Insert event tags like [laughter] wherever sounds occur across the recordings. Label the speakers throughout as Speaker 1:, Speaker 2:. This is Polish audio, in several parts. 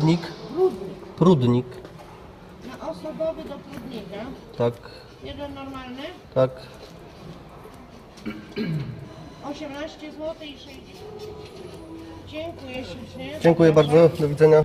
Speaker 1: Prudnik. Prudnik.
Speaker 2: Na osobowy do prudnika.
Speaker 1: Tak,
Speaker 2: Jeden normalny.
Speaker 1: tak.
Speaker 2: 18 zł i 60. Dziękuję ślicznie.
Speaker 1: Dziękuję bardzo. Do widzenia.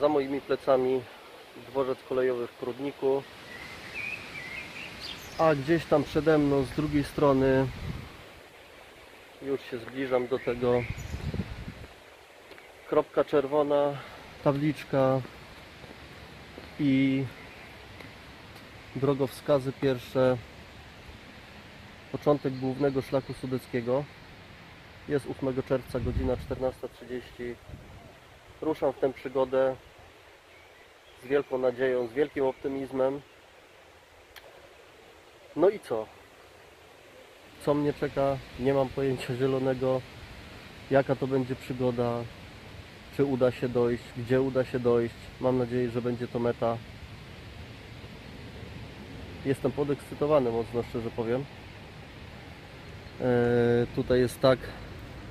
Speaker 1: Za moimi plecami dworzec kolejowy w Prudniku. A gdzieś tam przede mną z drugiej strony już się zbliżam do tego. Kropka czerwona, tabliczka i drogowskazy pierwsze. Początek głównego szlaku sudeckiego. Jest 8 czerwca godzina 14.30 ruszam w tę przygodę z wielką nadzieją, z wielkim optymizmem. No i co? Co mnie czeka? Nie mam pojęcia zielonego. Jaka to będzie przygoda? Czy uda się dojść? Gdzie uda się dojść? Mam nadzieję, że będzie to meta. Jestem podekscytowany mocno, szczerze powiem. Eee, tutaj jest tak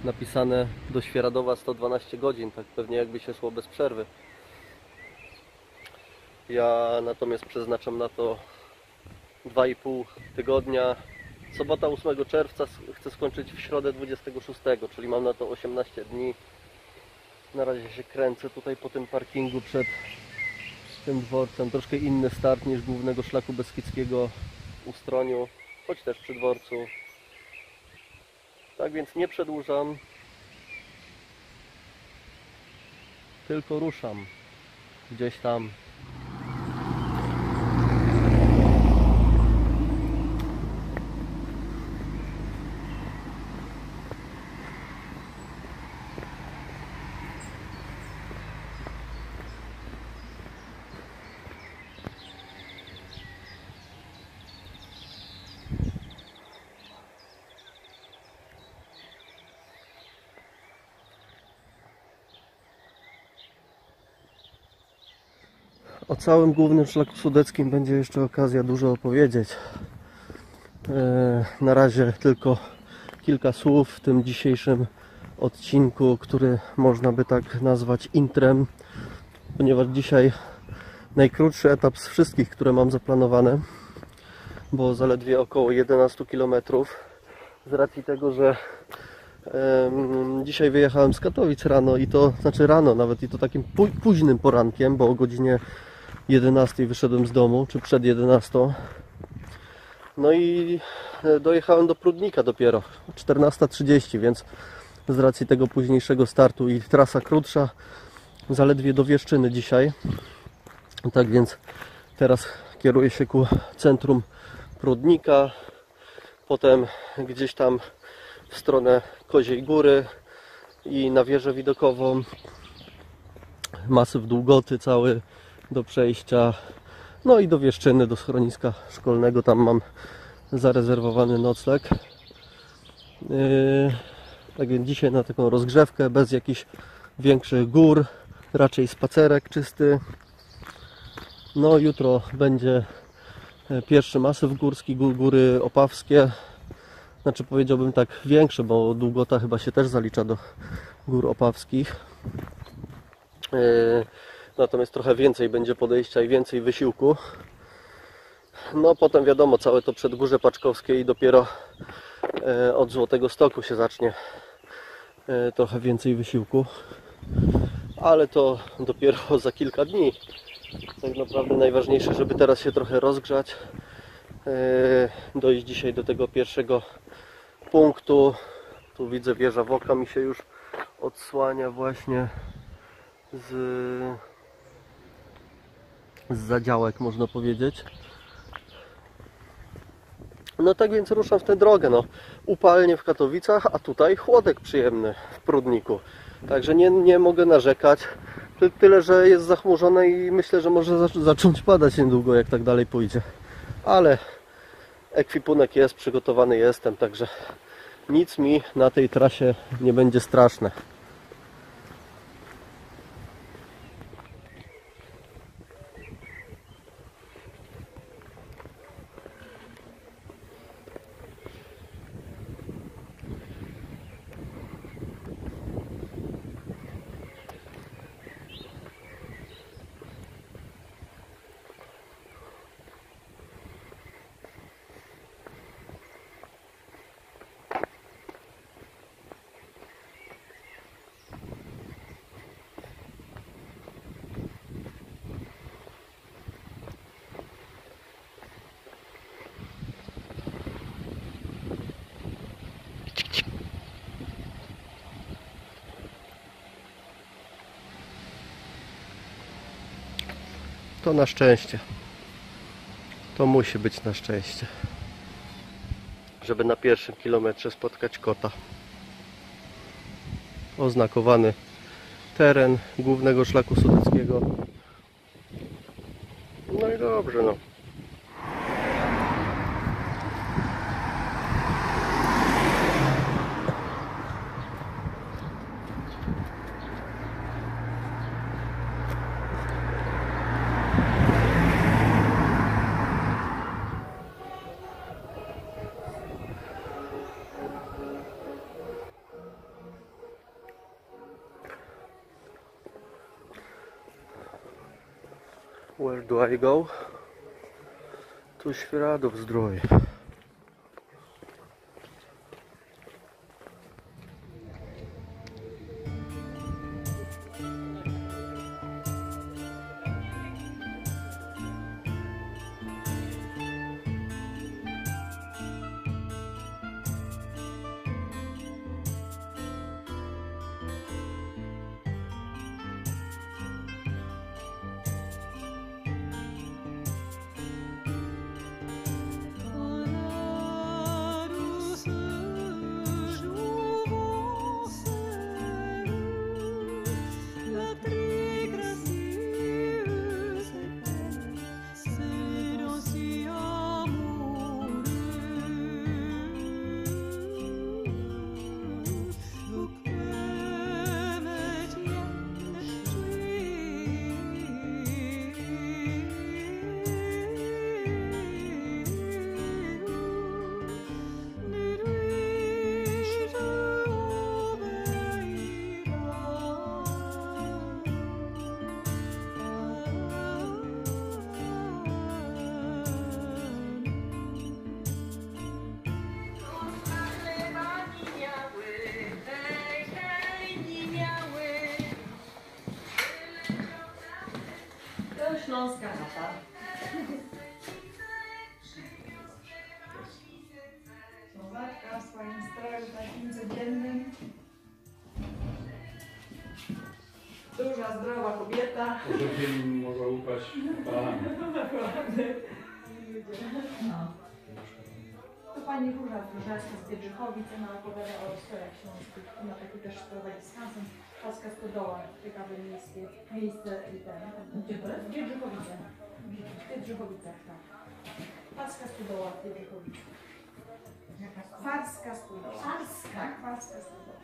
Speaker 1: napisane do Świeradowa 112 godzin, tak pewnie jakby się szło bez przerwy. Ja natomiast przeznaczam na to 2,5 tygodnia. Sobota 8 czerwca chcę skończyć w środę 26, czyli mam na to 18 dni. Na razie się kręcę tutaj po tym parkingu przed tym dworcem. Troszkę inny start niż głównego szlaku beskidzkiego w Ustroniu, choć też przy dworcu. Tak więc nie przedłużam, tylko ruszam gdzieś tam. Całym głównym szlaku sudeckim będzie jeszcze okazja dużo opowiedzieć. E, Na razie tylko kilka słów w tym dzisiejszym odcinku, który można by tak nazwać intrem, ponieważ dzisiaj najkrótszy etap z wszystkich, które mam zaplanowane, bo zaledwie około 11 km z racji tego, że dzisiaj wyjechałem z Katowic rano i to znaczy rano nawet i to takim pó- późnym porankiem, bo o godzinie 11 wyszedłem z domu, czy przed 11. No i e, dojechałem do Prudnika dopiero 14.30, więc z racji tego późniejszego startu i trasa krótsza, zaledwie do Wieszczyny dzisiaj. Tak więc teraz kieruję się ku centrum Prudnika, potem gdzieś tam w stronę Koziej Góry i na wieżę widokową. Masyw Długoty cały do przejścia. No i do Wieszczyny, do schroniska szkolnego. Tam mam zarezerwowany nocleg. Yy, tak więc dzisiaj na taką rozgrzewkę, bez jakichś większych gór, raczej spacerek czysty. No jutro będzie e, pierwszy masyw górski, gó- góry opawskie. Znaczy powiedziałbym tak większe, bo Długota chyba się też zalicza do gór opawskich. E, Natomiast trochę więcej będzie podejścia i więcej wysiłku. No potem wiadomo, całe to przedgórze Paczkowskie i dopiero e, od Złotego Stoku się zacznie e, trochę więcej wysiłku. Ale to dopiero [laughs] za kilka dni. Tak naprawdę najważniejsze, żeby teraz się trochę rozgrzać. e, Dojść dzisiaj do tego pierwszego punktu. Tu widzę wieża Woka mi się już odsłania właśnie z, z zadziałek można powiedzieć. No tak więc ruszam w tę drogę. No. Upalnie w Katowicach, a tutaj chłodek przyjemny w Prudniku. Także nie, nie mogę narzekać. Ty- Tyle, że jest zachmurzone i myślę, że może zac- zacząć padać niedługo, jak tak dalej pójdzie. Ale ekwipunek jest, przygotowany jestem, także nic mi na tej trasie nie będzie straszne. Na szczęście. To musi być na szczęście. Żeby na pierwszym kilometrze spotkać kota. Oznakowany teren głównego szlaku sudeckiego. No i dobrze, no. Where do I go? Tu Świeradów Zdrój.
Speaker 3: Śląska chata. Ślązaczka w swoim stroju takim codziennym. Duża, zdrowa kobieta.
Speaker 4: Im mogła upaść palami.
Speaker 3: No. To pani Róża Różacka z Biedrzychowic, ona opowiada o strojach śląskich. Ona taki też prowadzi skansen. Paska Stodoła, ciekawe miejskie, miejsce i ten. Gdzie to jest? Biedrzychowice. W Biedrzychowicach, tak. Paska Stodoła w Biedrzychowicach. Farska Stodoła. Farska? Tak, Farska Stodoła.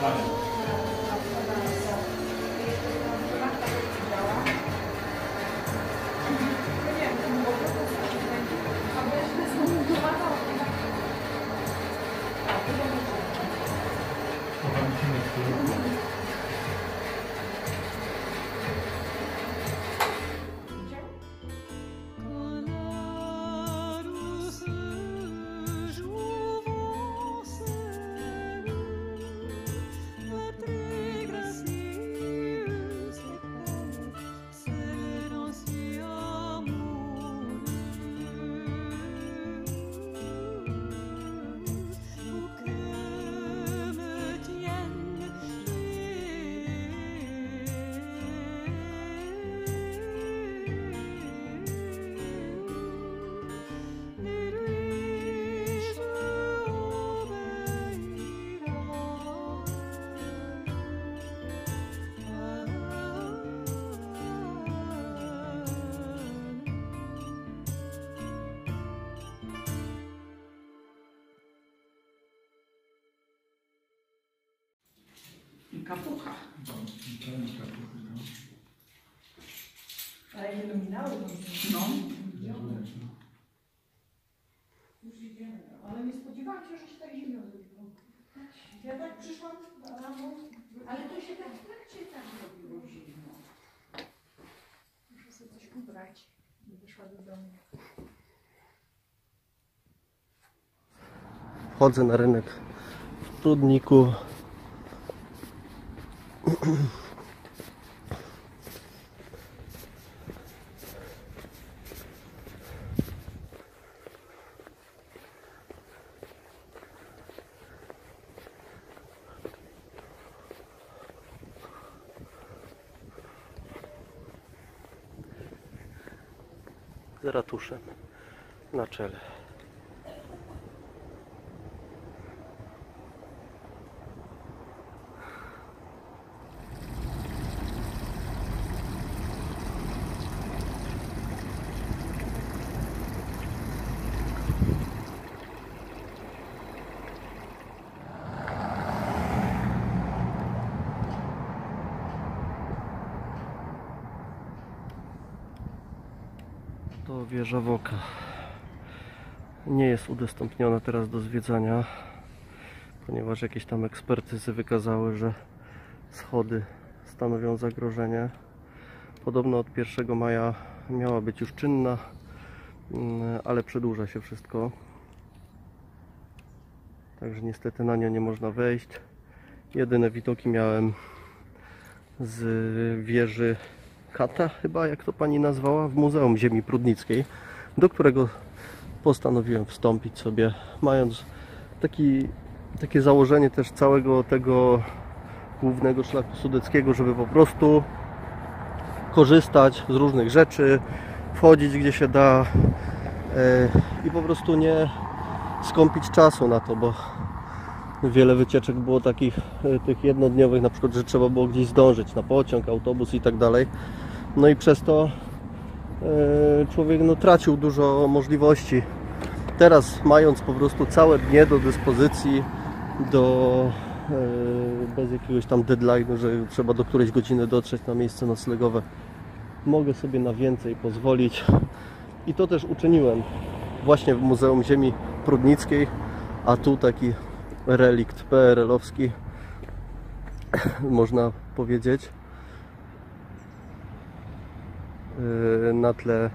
Speaker 4: Panie.
Speaker 3: Zrobiło zimno. Muszę sobie coś ubrać. i Wyszła do domu.
Speaker 1: Wchodzę na rynek w Prudniku. Z ratuszem na czele. To wieża Woka. Nie jest udostępniona teraz do zwiedzania, ponieważ jakieś tam ekspertyzy wykazały, że schody stanowią zagrożenie. Podobno od 1 maja miała być już czynna, mm, ale przedłuża się wszystko. Także niestety na nią nie można wejść. Jedyne widoki miałem z wieży Kata, chyba jak to pani nazwała, w Muzeum Ziemi Prudnickiej, do którego postanowiłem wstąpić sobie, mając taki, takie założenie też całego tego głównego szlaku sudeckiego, żeby po prostu korzystać z różnych rzeczy, wchodzić gdzie się da e, i po prostu nie skąpić czasu na to, bo wiele wycieczek było takich e, tych jednodniowych, na przykład, że trzeba było gdzieś zdążyć na pociąg, autobus i tak dalej. No i przez to e, człowiek no, tracił dużo możliwości. Teraz mając po prostu całe dnie do dyspozycji, do, e, bez jakiegoś tam deadline'u, że trzeba do którejś godziny dotrzeć na miejsce noclegowe, mogę sobie na więcej pozwolić. I to też uczyniłem właśnie w Muzeum Ziemi Prudnickiej, a tu taki relikt PRL-owski, [laughs] można powiedzieć, yy, na tle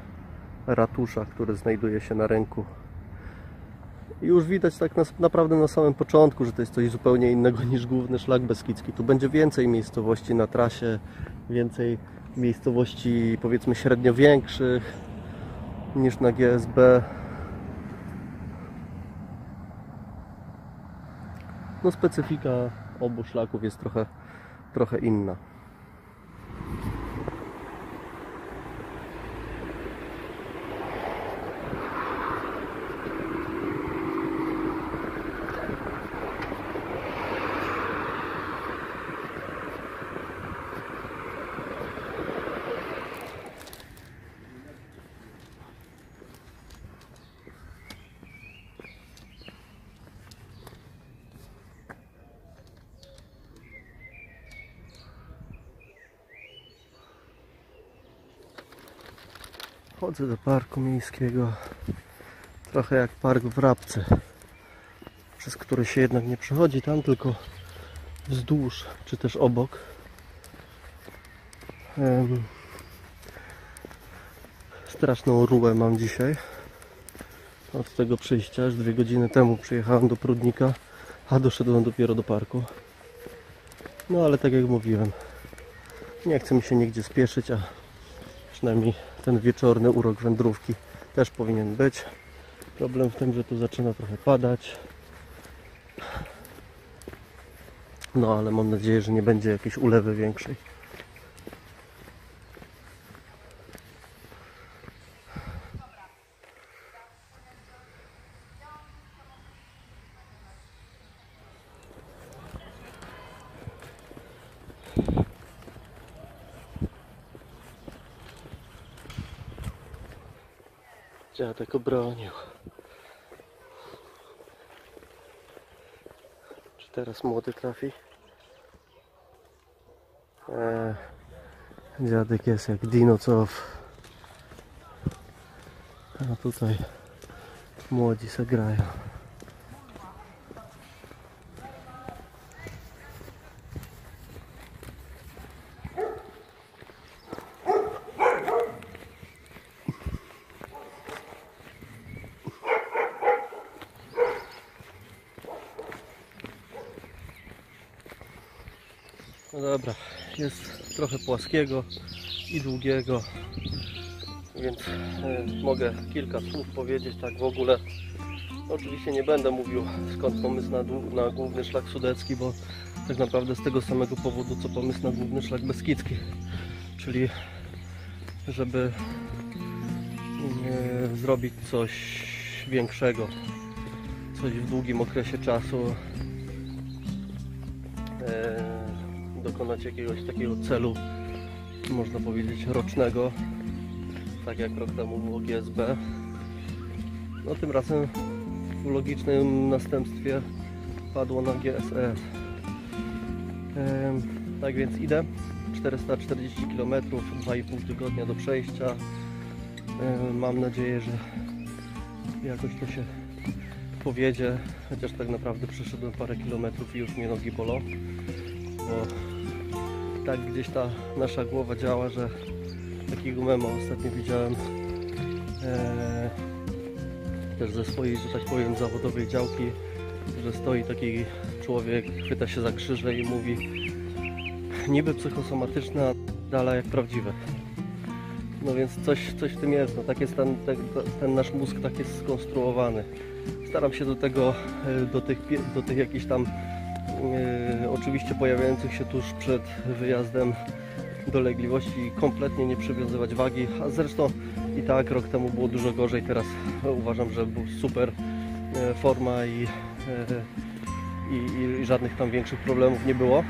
Speaker 1: ratusza, który znajduje się na ręku I już widać tak naprawdę na samym początku, że to jest coś zupełnie innego [laughs] niż główny szlak beskidzki. Tu będzie więcej miejscowości na trasie, więcej miejscowości powiedzmy średnio większych niż na GSB. No specyfika obu szlaków jest trochę, trochę inna. Chodzę do parku miejskiego. Trochę jak park w Rabce, przez który się jednak nie przechodzi tam, tylko wzdłuż, czy też obok. Straszną rułę mam dzisiaj. Od tego przyjścia, już dwie godziny temu przyjechałem do Prudnika, a doszedłem dopiero do parku. No ale tak jak mówiłem, nie chcę mi się nigdzie spieszyć, a przynajmniej ten wieczorny urok wędrówki też powinien być. Problem w tym, że tu zaczyna trochę padać. No ale mam nadzieję, że nie będzie jakiejś ulewy większej. Dziadek obronił. Czy teraz młody trafi? Eee, dziadek jest jak dinocow. A tutaj młodzi se grają. No dobra, jest trochę płaskiego i długiego, więc e, mogę kilka słów powiedzieć tak w ogóle. Oczywiście nie będę mówił skąd pomysł na, na główny szlak sudecki, bo tak naprawdę z tego samego powodu co pomysł na główny szlak beskidzki, czyli żeby e, zrobić coś większego, coś w długim okresie czasu, e, dokonać jakiegoś takiego celu, można powiedzieć, rocznego, tak jak rok temu było GSB. No tym razem w logicznym następstwie padło na GSF. Em, tak więc idę. 440 km, 2,5 tygodnia do przejścia. Mam nadzieję, że jakoś to się powiedzie, chociaż tak naprawdę przeszedłem parę kilometrów i już mnie nogi bolą, bo tak gdzieś ta nasza głowa działa, że takiego mema ostatnio widziałem e, też ze swojej, że tak powiem, zawodowej działki, że stoi taki człowiek, chwyta się za krzyże i mówi niby psychosomatyczne, a dalej jak prawdziwe. No więc coś, coś w tym jest, no tak jest ten, ten, ten nasz mózg tak jest skonstruowany. Staram się do tego, e, do tych, do tych jakichś tam oczywiście pojawiających się tuż przed wyjazdem dolegliwości kompletnie nie przywiązywać wagi, a zresztą i tak rok temu było dużo gorzej, teraz uważam, że był super e, forma i, e, i, i żadnych tam większych problemów nie było.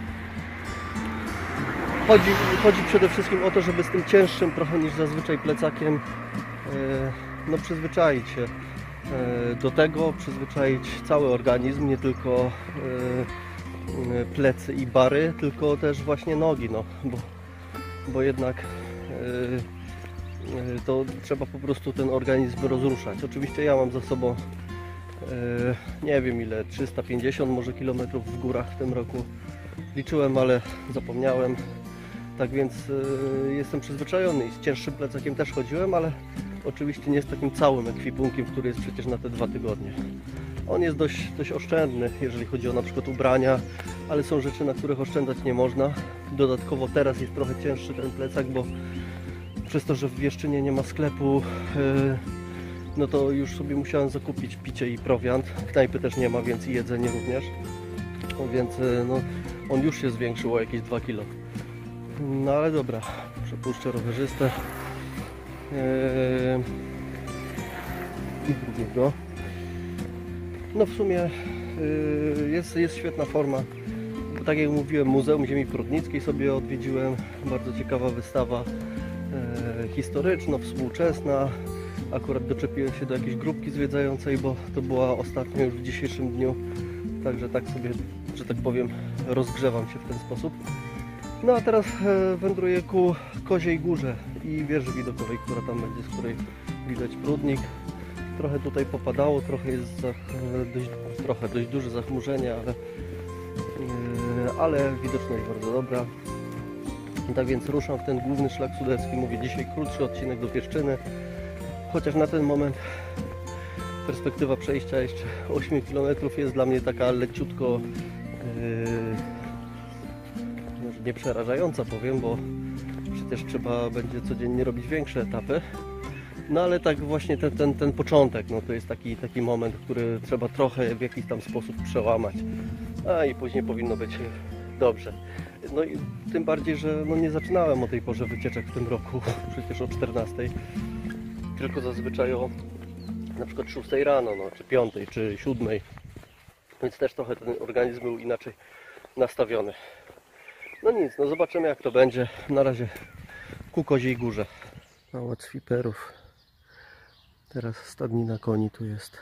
Speaker 1: Chodzi, chodzi przede wszystkim o to, żeby z tym cięższym trochę niż zazwyczaj plecakiem no przyzwyczaić się do tego, przyzwyczaić cały organizm, nie tylko plecy i bary, tylko też właśnie nogi, no, bo, bo jednak e, to trzeba po prostu ten organizm rozruszać. Oczywiście ja mam za sobą e, nie wiem ile, 350 może kilometrów w górach w tym roku. Liczyłem, ale zapomniałem. Tak więc e, jestem przyzwyczajony i z cięższym plecakiem też chodziłem, ale oczywiście nie z takim całym ekwipunkiem, który jest przecież na te dwa tygodnie. On jest dość, dość oszczędny, jeżeli chodzi o na przykład ubrania, ale są rzeczy, na których oszczędzać nie można. Dodatkowo teraz jest trochę cięższy ten plecak, bo przez to, że w Wieszczynie nie ma sklepu, yy, no to już sobie musiałem zakupić picie i prowiant. Knajpy też nie ma, więc i jedzenie również. No więc yy, no, on już się zwiększył o jakieś 2 kg. No ale dobra, przepuszczę rowerzystę. Yy, I drugiego. No w sumie yy, jest, jest świetna forma. Bo tak jak mówiłem, Muzeum Ziemi Prudnickiej sobie odwiedziłem. Bardzo ciekawa wystawa e, historyczno-współczesna. Akurat doczepiłem się do jakiejś grupki zwiedzającej, bo to była ostatnia już w dzisiejszym dniu. Także tak sobie, że tak powiem, rozgrzewam się w ten sposób. No a teraz e, wędruję ku Koziej Górze i wieży widokowej, która tam będzie, z której widać Prudnik. Trochę tutaj popadało, trochę jest za, e, dość, trochę dość duże zachmurzenie, ale, e, ale widoczność bardzo dobra. Tak więc ruszam w ten główny szlak sudecki. Mówię dzisiaj krótszy odcinek do Pieszczyny, chociaż na ten moment perspektywa przejścia jeszcze 8 km jest dla mnie taka leciutko yy, może nie przerażająca powiem, bo przecież trzeba będzie codziennie robić większe etapy. No ale tak właśnie ten, ten, ten początek, no to jest taki, taki moment, który trzeba trochę w jakiś tam sposób przełamać. A i później powinno być dobrze. No i tym bardziej, że no nie zaczynałem o tej porze wycieczek w tym roku, [laughs] przecież o 14, tylko zazwyczaj o na przykład 6 rano, no, czy 5, czy 7. Więc też trochę ten organizm był inaczej nastawiony. No nic, no zobaczymy jak to będzie. Na razie ku Koziej Górze. Pałac Fiperów. Teraz stadnina koni tu jest.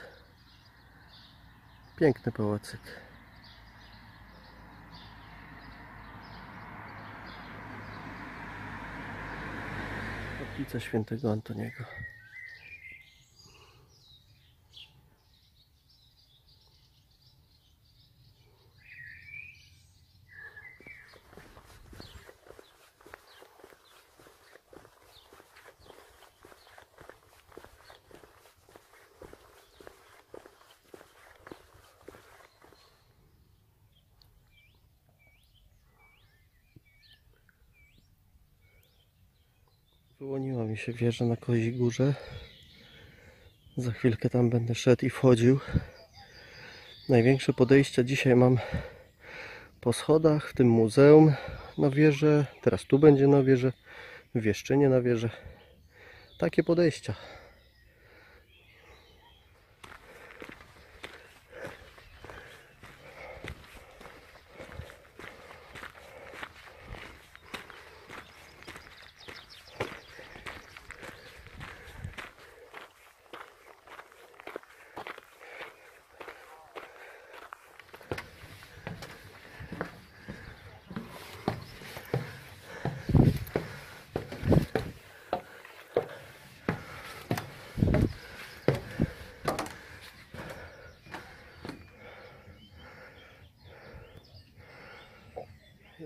Speaker 1: Piękny pałacyk. Kaplica świętego Antoniego. Wyłoniła mi się wieża na Kozi Górze. Za chwilkę tam będę szedł i wchodził. Największe podejścia dzisiaj mam po schodach w tym muzeum na wieżę. Teraz tu będzie na wieżę. W Wieszczynie na wieżę. Takie podejścia.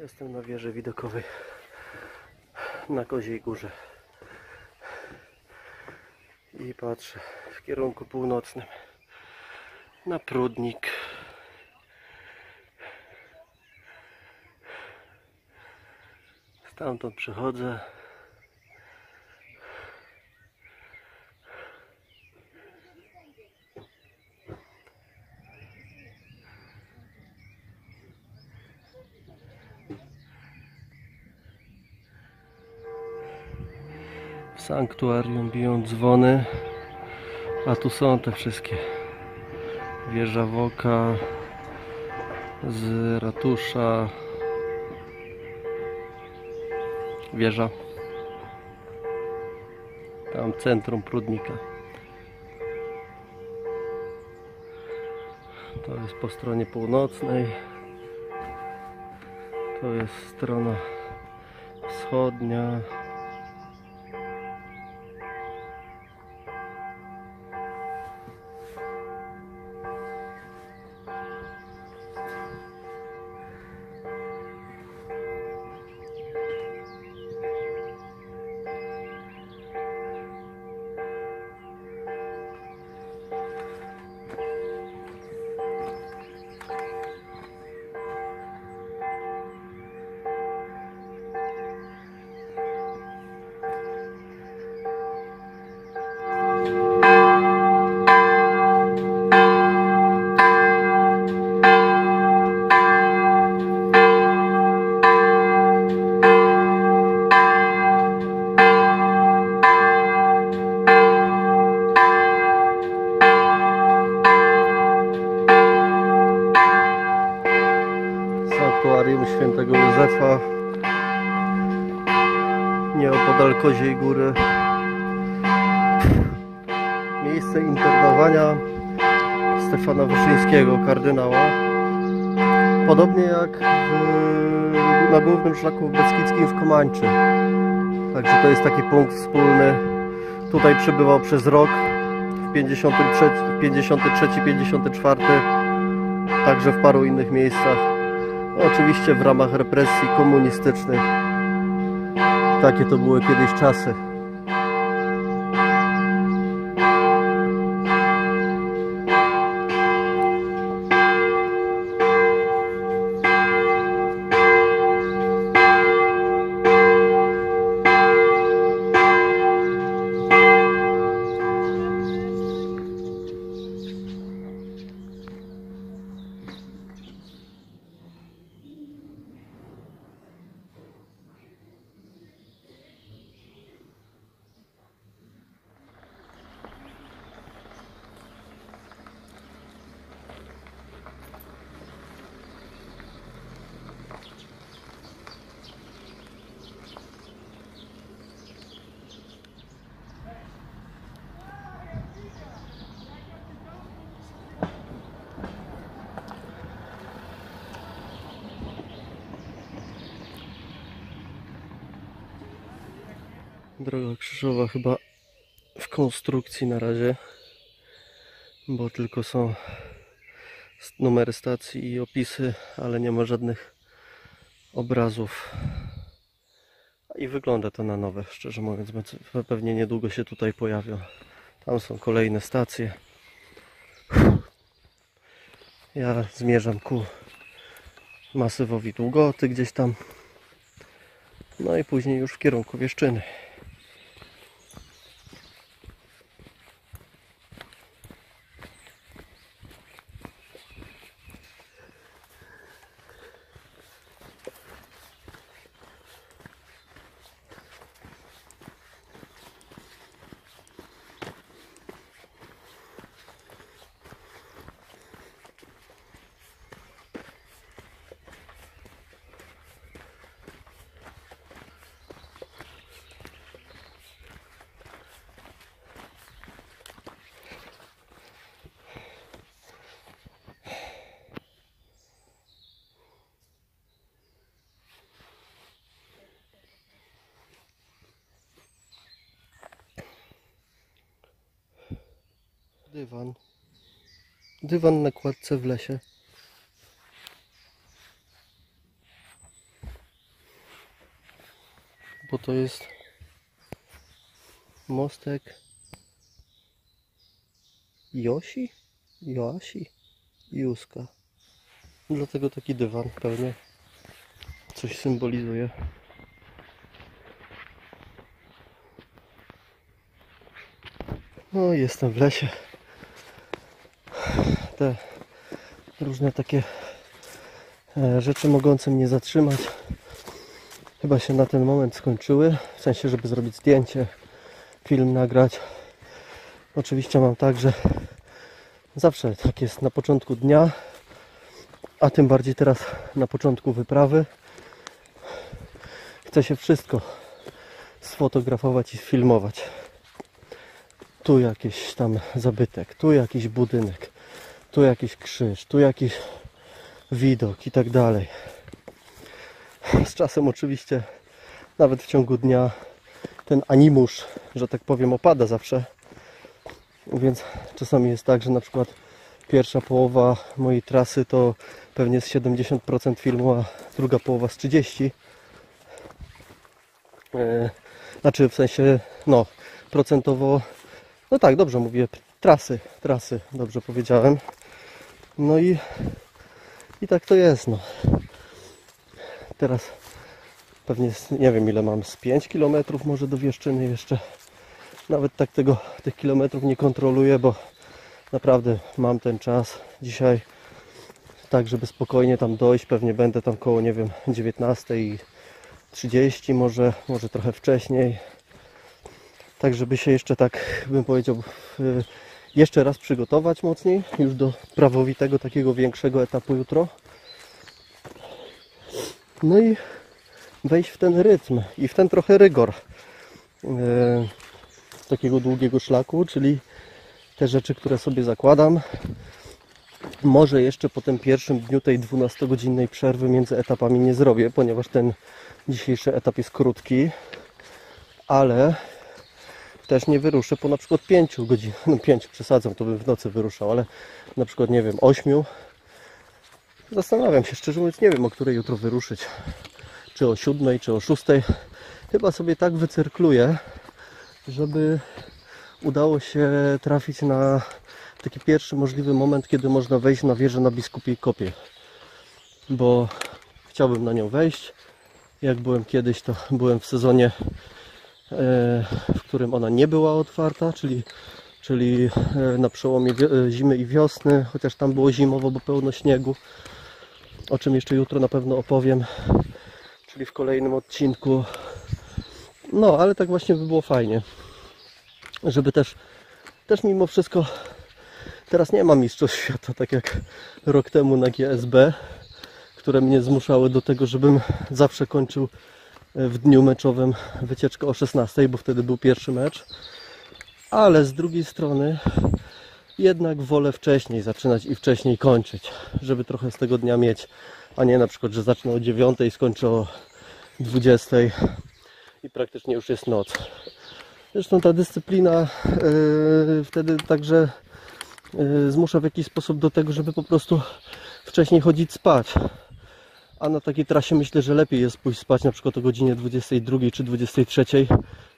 Speaker 1: Jestem na wieży widokowej na Koziej Górze i patrzę w północnym na Prudnik. Stamtąd przychodzę. W sanktuarium biją dzwony, a tu są te wszystkie. Wieża Woka z ratusza. Wieża. Tam centrum Prudnika. To jest po stronie północnej. To jest strona wschodnia. Miejsce internowania Stefana Wyszyńskiego, kardynała. Podobnie jak w, na głównym szlaku beskidzkim w Komańczy. Także to jest taki punkt wspólny. Tutaj przebywał przez rok w 53, 53-54, także w paru innych miejscach. No, oczywiście w ramach represji komunistycznych. Takie to były kiedyś czasy. Droga krzyżowa chyba w konstrukcji na razie, bo tylko są numery stacji i opisy, ale nie ma żadnych obrazów. I wygląda to na nowe, szczerze mówiąc, pewnie niedługo się tutaj pojawią. Tam są kolejne stacje. Ja zmierzam ku masywowi Długoty gdzieś tam. No i później już w kierunku Wieszczyny. Dywan. Dywan na kładce w lesie. Bo to jest mostek Josi? Joasi? Juska. Dlatego taki dywan pewnie coś symbolizuje. No jestem w lesie. Te różne takie e, rzeczy mogące mnie zatrzymać chyba się na ten moment skończyły. W sensie, żeby zrobić zdjęcie, film nagrać. Oczywiście mam tak, że zawsze tak jest na początku dnia, a tym bardziej teraz na początku wyprawy. Chce się wszystko sfotografować i sfilmować tu jakiś tam zabytek, tu jakiś budynek, tu jakiś krzyż, tu jakiś widok i tak dalej. Z czasem oczywiście, nawet w ciągu dnia, ten animusz, że tak powiem, opada zawsze. Więc czasami jest tak, że na przykład pierwsza połowa mojej trasy to pewnie z 70% filmu, a druga połowa z 30%. E, Znaczy w sensie, no, procentowo no tak, dobrze mówię. Trasy, trasy, dobrze powiedziałem. No i, i tak to jest. No. Teraz pewnie nie wiem ile mam, z 5 km może do Wieszczyny jeszcze. Nawet tak tego, tych kilometrów nie kontroluję, bo naprawdę mam ten czas dzisiaj tak, żeby spokojnie tam dojść. Pewnie będę tam koło, nie wiem, 19.30 może, może trochę wcześniej tak żeby się jeszcze tak bym powiedział jeszcze raz przygotować mocniej już do prawowitego takiego większego etapu jutro No i wejść w ten rytm i w ten trochę rygor e, takiego długiego szlaku, czyli te rzeczy, które sobie zakładam. Może jeszcze po tym pierwszym dniu tej 12-godzinnej przerwy między etapami nie zrobię, ponieważ ten dzisiejszy etap jest krótki, ale też nie wyruszę po na przykład 5 godzin, [laughs] no 5 przesadzam, to bym w nocy wyruszał, ale na przykład nie wiem, 8. Zastanawiam się, szczerze mówiąc, nie wiem o której jutro wyruszyć. Czy o 7, czy o 6. Chyba sobie tak wycyrkluję, żeby udało się trafić na taki pierwszy możliwy moment, kiedy można wejść na wieżę na Biskupiej Kopie. Bo chciałbym na nią wejść. Jak byłem kiedyś, to byłem w sezonie, w którym ona nie była otwarta, czyli, czyli e, na przełomie e, zimy i wiosny, chociaż tam było zimowo, bo pełno śniegu, o czym jeszcze jutro na pewno opowiem, czyli w kolejnym odcinku. No, ale tak właśnie by było fajnie, żeby też, też mimo wszystko Teraz nie ma mistrzostw świata, tak jak rok temu na GSB, które mnie zmuszały do tego, żebym zawsze kończył e, w dniu meczowym wycieczkę o 16, bo wtedy był pierwszy mecz. Ale z drugiej strony jednak wolę wcześniej zaczynać i wcześniej kończyć, żeby trochę z tego dnia mieć, a nie na przykład, że zacznę o 9 i skończę o 20 i praktycznie już jest noc. Zresztą ta dyscyplina yy, wtedy także y, zmusza w jakiś sposób do tego, żeby po prostu wcześniej chodzić spać. A na takiej trasie myślę, że lepiej jest pójść spać na przykład o godzinie 22 czy 23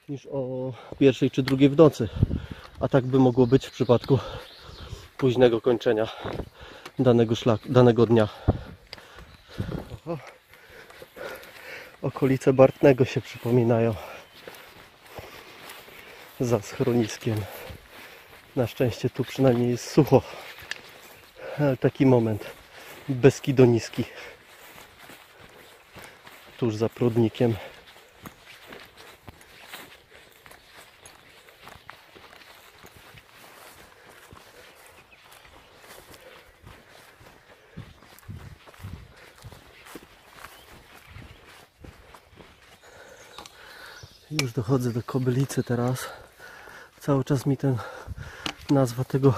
Speaker 1: niż o pierwszej czy drugiej w nocy. A tak by mogło być w przypadku późnego kończenia danego, szlak, danego dnia. Oho. Okolice Bartnego się przypominają za schroniskiem. Na szczęście tu przynajmniej jest sucho. Ale taki moment beskidoniski. Tuż za prudnikiem. Już dochodzę do Kobylicy teraz. Cały czas mi ten nazwa tego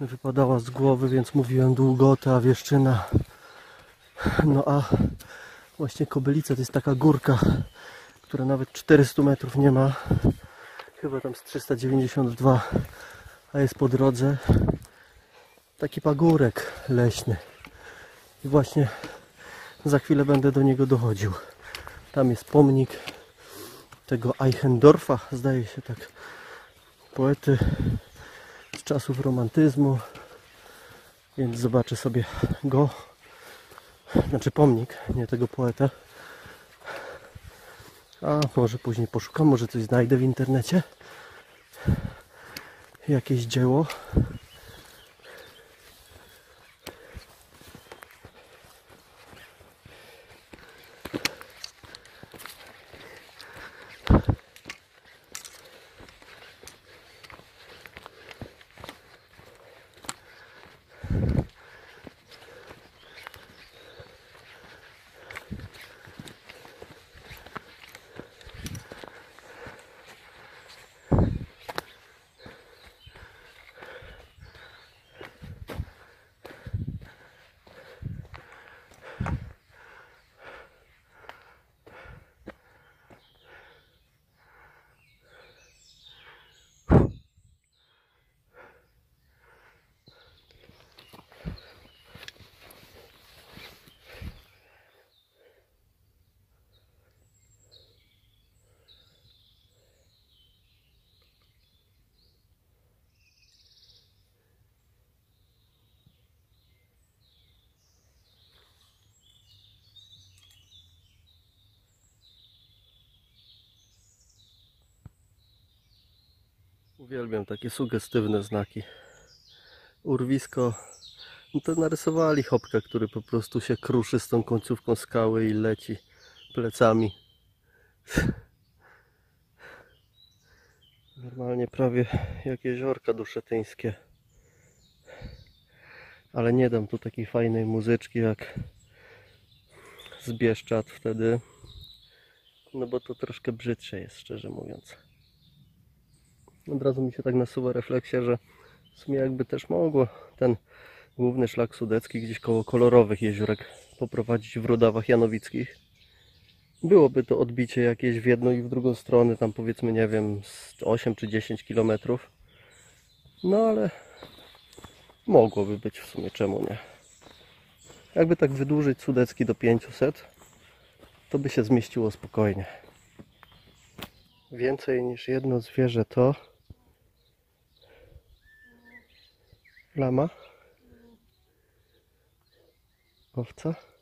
Speaker 1: wypadała z głowy, więc mówiłem Długota, Wieszczyna. No a właśnie Kobylica to jest taka górka, która nawet 400 metrów nie ma. Chyba tam z 392, a jest po drodze taki pagórek leśny. I właśnie za chwilę będę do niego dochodził. Tam jest pomnik tego Eichendorfa, zdaje się tak, poety z czasów romantyzmu, więc zobaczę sobie go, znaczy pomnik, nie tego poeta. A może później poszukam, może coś znajdę w internecie. Jakieś dzieło. Uwielbiam takie sugestywne znaki. Urwisko. No to narysowali chopka, który po prostu się kruszy z tą końcówką skały i leci plecami. Normalnie prawie jak jeziorka duszetyńskie. Ale nie dam tu takiej fajnej muzyczki jak z Bieszczad wtedy. No bo to troszkę brzydsze jest, szczerze mówiąc. Od razu mi się tak nasuwa refleksja, że w sumie jakby też mogło ten główny szlak sudecki gdzieś koło kolorowych jeziórek poprowadzić w Rudawach Janowickich. Byłoby to odbicie jakieś w jedną i w drugą stronę, tam powiedzmy, nie wiem, z 8 czy 10 kilometrów. No ale mogłoby być w sumie, czemu nie? Jakby tak wydłużyć Sudecki do 500, to by się zmieściło spokojnie. Więcej niż jedno zwierzę to lama, owca.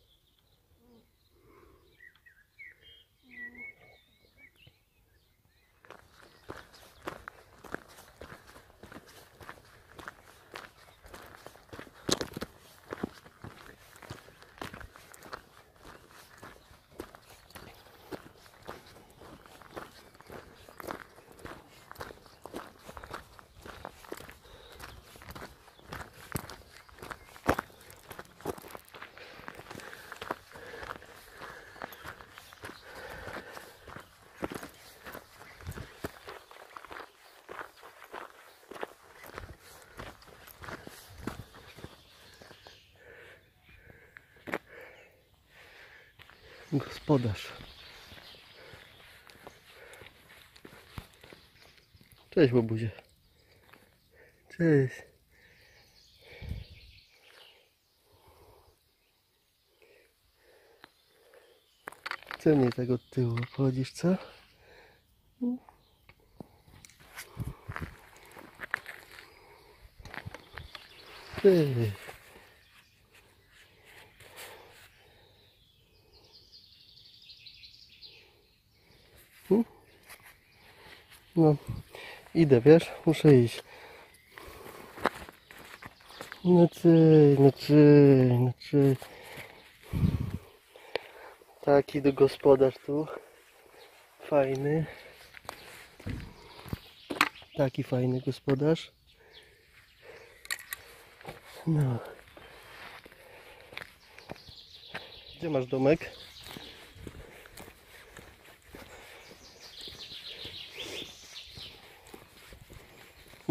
Speaker 1: Gospodarz. Cześć, babuzie. Cześć. Co mnie tak od tyłu obchodzisz, co? Cześć. No, idę, wiesz, muszę iść. No ty, no ty, no ty. Taki do gospodarz tu. Fajny. Taki fajny gospodarz. No. Gdzie masz domek?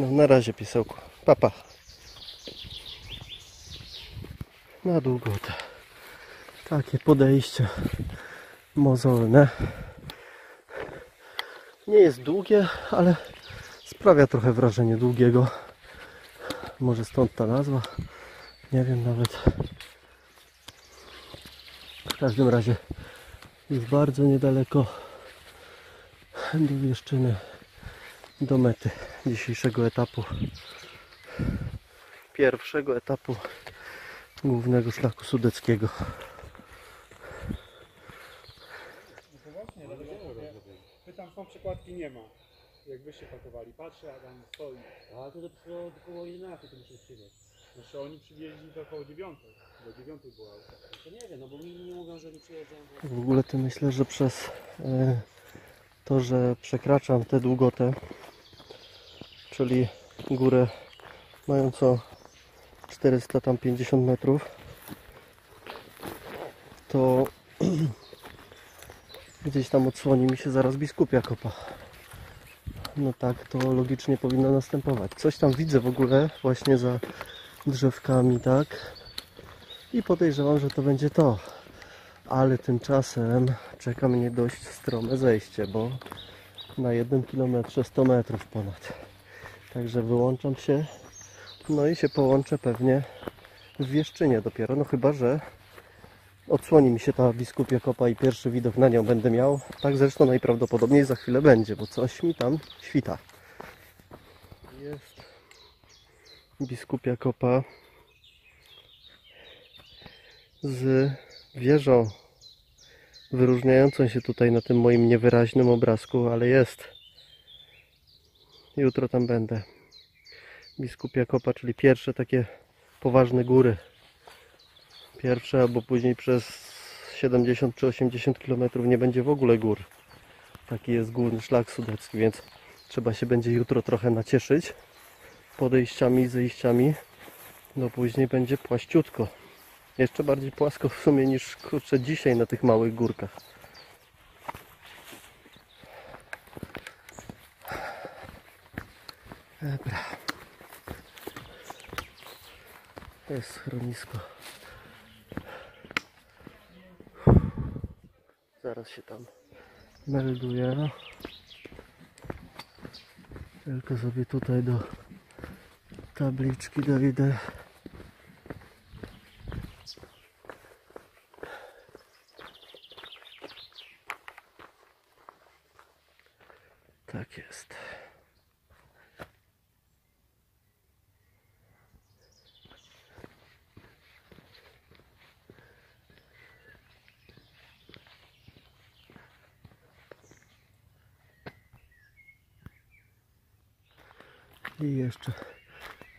Speaker 1: No na razie pisełku. Papa. Na długo te. Takie podejście mozolne. Nie jest długie, ale sprawia trochę wrażenie długiego. Może stąd ta nazwa. Nie wiem nawet. W każdym razie jest bardzo niedaleko do Wieszczyny do mety dzisiejszego etapu. Pierwszego etapu głównego szlaku sudeckiego.
Speaker 4: Pytam, są przykładki nie ma. Jak wyście pakowali, patrzę, a tam stoi.
Speaker 5: A to dopiero około 11 to muszę przyjść.
Speaker 4: Znaczy oni przywieźli to około 9. Do 9 była.
Speaker 5: To nie wiem, no bo mi nie mówią, że nie przyjeżdżają.
Speaker 1: W ogóle to myślę, że przez e, to, że przekraczam tę długotę, czyli górę mającą 450 metrów, to [clears throat] gdzieś tam odsłoni mi się zaraz biskupia kopa. No tak to logicznie powinno następować. Coś tam widzę w ogóle właśnie za drzewkami, tak? I podejrzewam, że to będzie to ale tymczasem czeka mnie dość strome zejście, bo na jednym kilometrze 100 metrów ponad. Także wyłączam się, no i się połączę pewnie w Wieszczynie dopiero, no chyba, że odsłoni mi się ta biskupia kopa i pierwszy widok na nią będę miał. Tak zresztą najprawdopodobniej za chwilę będzie, bo coś mi tam świta. Jest biskupia kopa z wieżą wyróżniającą się tutaj na tym moim niewyraźnym obrazku, ale jest. Jutro tam będę. Biskupia Kopa, czyli pierwsze takie poważne góry. Pierwsze, albo później przez 70 czy 80 km nie będzie w ogóle gór. Taki jest główny szlak sudecki, więc trzeba się będzie jutro trochę nacieszyć podejściami zejściami. No później będzie płaściutko. Jeszcze bardziej płasko w sumie niż kurczę dzisiaj na tych małych górkach. Dobra. To jest schronisko. Zaraz się tam melduję. Tylko sobie tutaj do tabliczki dojdę. jeszcze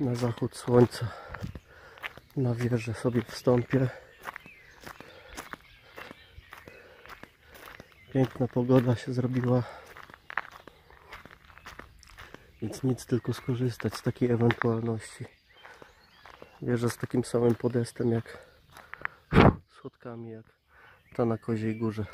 Speaker 1: na zachód słońca na wieżę sobie wstąpię. Piękna pogoda się zrobiła. Więc nic, tylko skorzystać z takiej ewentualności. Wieża z takim samym podestem jak schodkami, jak ta na Koziej Górze.